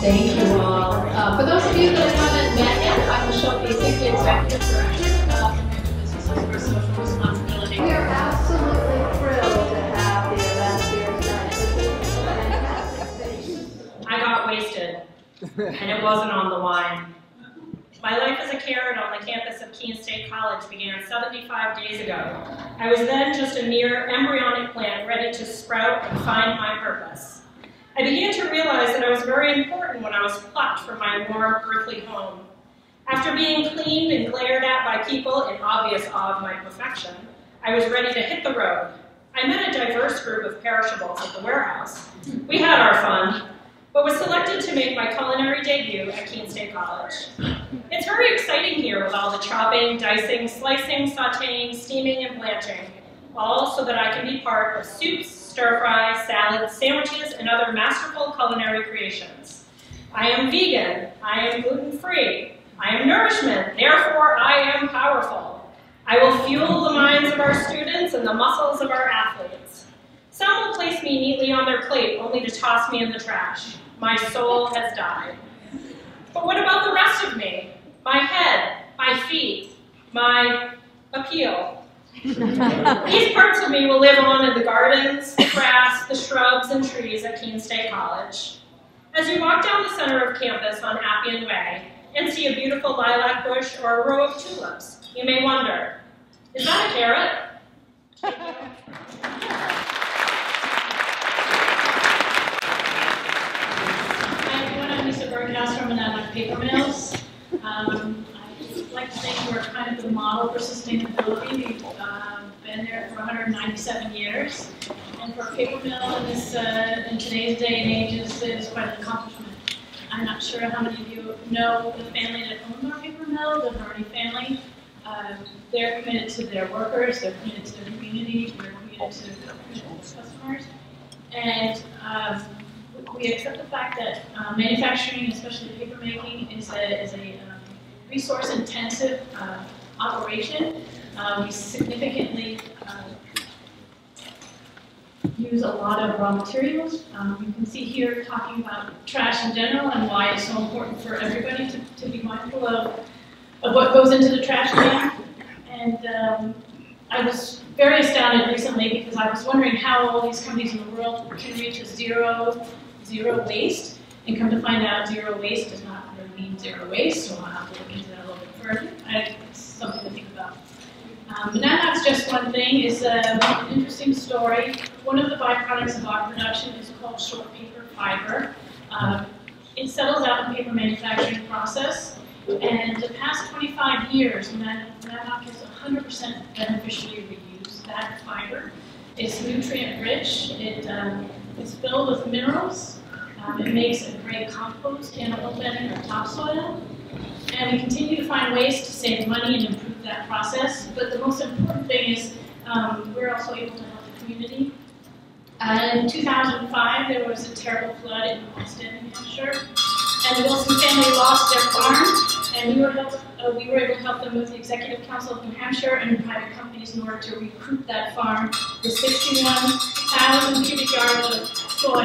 Thank you all. Uh, for those of you that haven't met yet, I'm Michelle Veasey, the Executive Director of American Businesses for Social Responsibility. We are absolutely thrilled to have the event here tonight. This is fantastic. I got wasted, and it wasn't on the wine. My life as a carer on the campus of Keene State College began 75 days ago. I was then just a mere embryonic plant ready to sprout and find my purpose. I began to realize that I was very important when I was plucked from my warm earthly home. After being cleaned and glared at by people in obvious awe of my perfection, I was ready to hit the road. I met a diverse group of perishables at the warehouse. We had our fun, but was selected to make my culinary debut at Keene State College. It's very exciting here with all the chopping, dicing, slicing, sauteing, steaming, and blanching, all so that I can be part of soups, stir fries, salads, sandwiches, and other masterful culinary creations. I am vegan, I am gluten-free, I am nourishment, therefore I am powerful. I will fuel the minds of our students and the muscles of our athletes. Some will place me neatly on their plate only to toss me in the trash. My soul has died. But what about the rest of me? My head, my feet, my appeal. These parts of me will live on in the gardens, the grass, the shrubs, and trees at Keene State College. As you walk down the center of campus on Appian Way and see a beautiful lilac bush or a row of tulips, you may wonder, is that a carrot? Berghaus from Monadnock Paper Mills. Um, I'd like to think we're kind of the model for sustainability. 97 years. And for a paper mill in, this, uh, in today's day and age is, is quite an accomplishment. I'm not sure how many of you know the family that owns our paper mill, the Verney family. Um, they're committed to their workers, they're committed to their community, they're committed to their customers. And um, we accept the fact that uh, manufacturing, especially paper making, is a, is a um, resource intensive uh, operation. Uh, we significantly use a lot of raw materials. Um, you can see here talking about trash in general and why it's so important for everybody to, to be mindful of, of what goes into the trash can. And um, I was very astounded recently because I was wondering how all these companies in the world can reach a zero, zero waste, and come to find out zero waste does not really mean zero waste, so I'll have to look into that a little bit further. I, it's something to think about. Um, but now that's just one thing, is uh, an interesting story. One of the byproducts of our production is called short paper fiber. Um, it settles out in the paper manufacturing process, and the past 25 years, Monadnock has 100% beneficially reused that fiber. It's nutrient rich, it um, filled with minerals, um, it makes a great compost, animal bedding, or topsoil, and we continue to find ways to save money and improve that process. But the most important thing is um, we're also able to. Uh, in 2005, there was a terrible flood in Boston, New Hampshire, and the Wilson family lost their farm, and we were, uh, we were able to help them with the Executive Council of New Hampshire and private companies in order to recoup that farm with 61,000 cubic yards of soil.